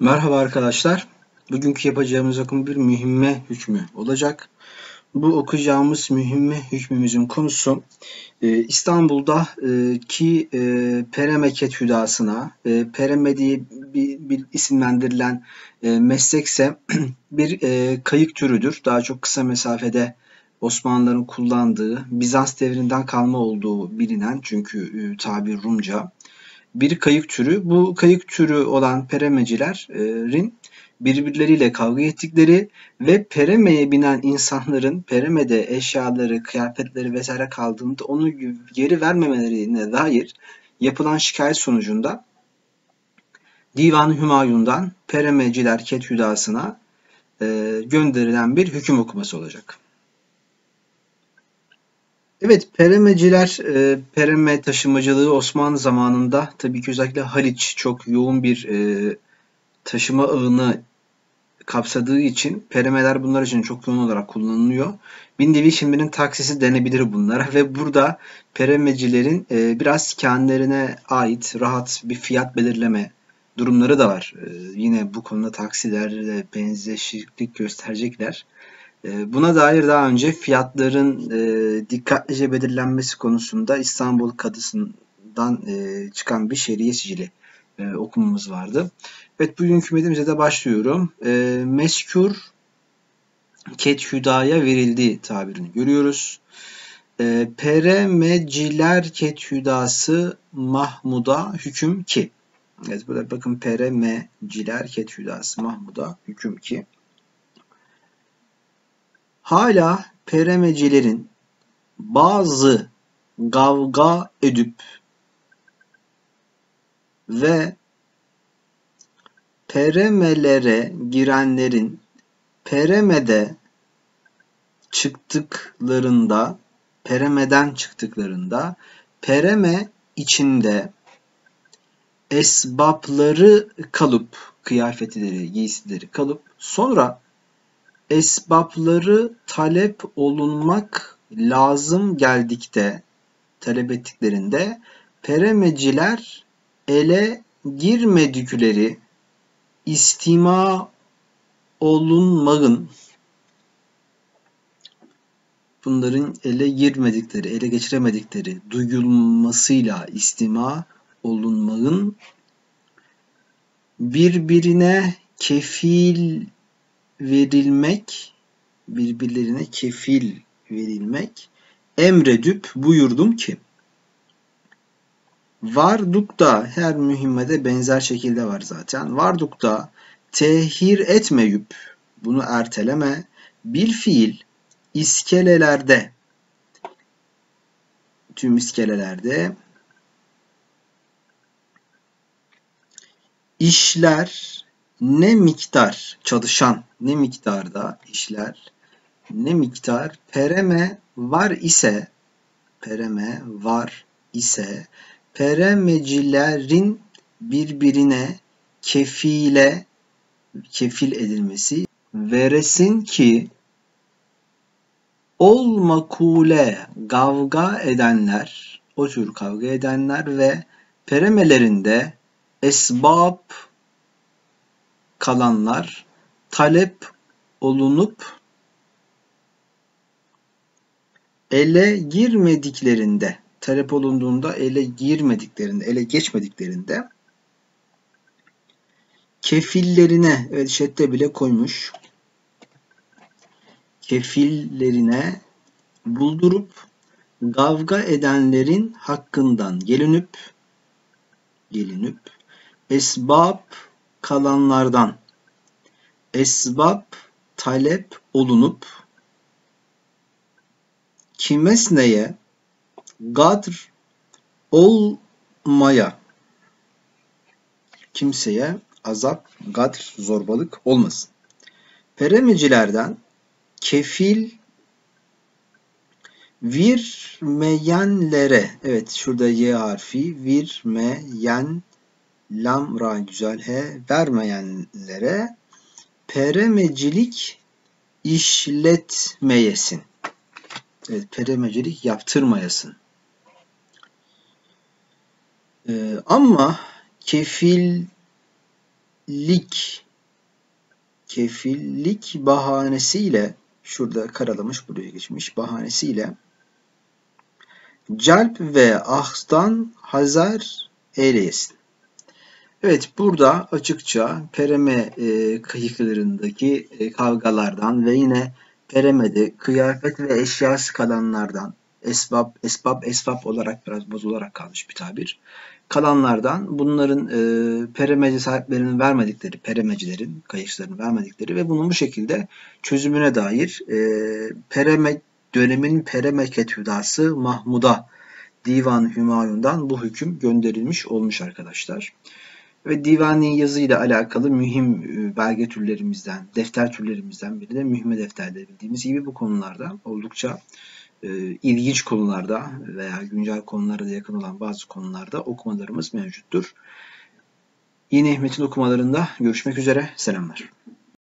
Merhaba arkadaşlar. Bugünkü yapacağımız akım bir mühimme hükmü olacak. Bu okuyacağımız mühimme hükmümüzün konusu e, İstanbul'da e, e, Peremeket hüdasına, Pereme diye bir, bir isimlendirilen meslekse bir kayık türüdür. Daha çok kısa mesafede Osmanlıların kullandığı, Bizans devrinden kalma olduğu bilinen çünkü tabir Rumca bir kayık türü. Bu kayık türü olan peremecilerin birbirleriyle kavga ettikleri ve peremeye binen insanların peremede eşyaları, kıyafetleri vesaire kaldığında onu geri vermemelerine dair yapılan şikayet sonucunda Divan-ı Hümayun'dan peremeciler Kethüdası'na e, gönderilen bir hüküm okuması olacak. Evet, Peremeciler, e, Pereme taşımacılığı Osmanlı zamanında tabii ki özellikle Haliç çok yoğun bir e, taşıma ağını kapsadığı için Peremeler bunlar için çok yoğun olarak kullanılıyor. Bir nevi şimdinin taksisi denebilir bunlara ve burada Peremecilerin e, biraz kendilerine ait rahat bir fiyat belirleme durumları da var. E, yine bu konuda taksilerle benzeşiklik gösterecekler. Ee, buna dair daha önce fiyatların e, dikkatlice belirlenmesi konusunda İstanbul Kadısı'ndan e, çıkan bir şeriye sicili e, okumamız vardı. Evet bugünkü metnimize de başlıyorum. Meskür Kethüda'ya verildi tabirini görüyoruz. Peremeciler Kethüdası Mahmud'a hüküm ki. Evet burada bakın Peremeciler Kethüdası Mahmud'a hüküm ki hala peremecilerin bazı kavga edip ve peremelere girenlerin peremede çıktıklarında peremeden çıktıklarında pereme içinde esbapları kalıp kıyafetleri, giysileri kalıp sonra esbapları talep olunmak lazım geldikte talep ettiklerinde. Peremeciler ele girmedikleri istima olunmağın bunların ele girmedikleri, ele geçiremedikleri duyulmasıyla istima olunmağın birbirine kefil verilmek, birbirlerine kefil verilmek, emredüp buyurdum ki, Varduk'ta her mühimmede benzer şekilde var zaten. Varduk'ta tehir etmeyüp bunu erteleme bil fiil iskelelerde tüm iskelelerde işler ne miktar çalışan ne miktarda işler ne miktar pereme var ise pereme var ise peremecilerin birbirine kefile kefil edilmesi veresin ki ol makule kavga edenler o tür kavga edenler ve peremelerinde esbab kalanlar talep olunup ele girmediklerinde talep olunduğunda ele girmediklerinde, ele geçmediklerinde kefillerine, evet şette bile koymuş, kefillerine buldurup kavga edenlerin hakkından gelinip gelinip esbab kalanlardan esbab talep olunup kimesneye gadr olmaya kimseye azap, gadr, zorbalık olmasın. Peremicilerden kefil virmeyenlere evet şurada y harfi virmeyen lam ra güzel he vermeyenlere peremecilik işletmeyesin. Evet, peremecilik yaptırmayasın. Ee, ama kefillik kefillik bahanesiyle şurada karalamış buraya geçmiş bahanesiyle celp ve ahstan hazar eyleyesin. Evet burada açıkça Pereme e, kayıklarındaki e, kavgalardan ve yine Pereme'de kıyafet ve eşyası kalanlardan esbab, esbab, esbab olarak biraz bozularak kalmış bir tabir. Kalanlardan bunların e, peremeci sahiplerinin vermedikleri, peremecilerin, kayıkçıların vermedikleri ve bunun bu şekilde çözümüne dair e, pereme dönemin pereme ketüdası Mahmud'a Divan Hümayun'dan bu hüküm gönderilmiş olmuş arkadaşlar. Ve divani yazı ile alakalı mühim e, belge türlerimizden, defter türlerimizden biri de mühime defterleri bildiğimiz gibi bu konularda oldukça e, ilginç konularda veya güncel konulara da yakın olan bazı konularda okumalarımız mevcuttur. Yeni metin okumalarında görüşmek üzere. Selamlar.